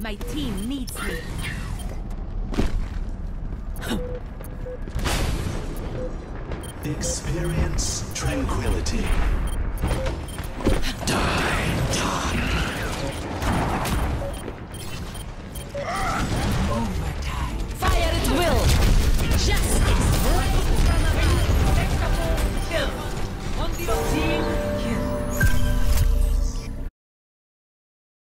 My team needs me. Experience tranquility.